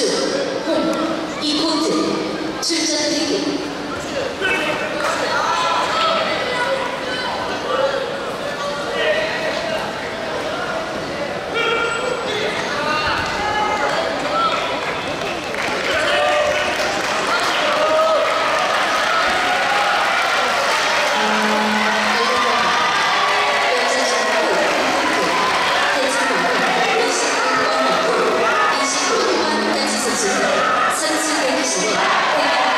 是，哼，一裤子，是真。Yeah.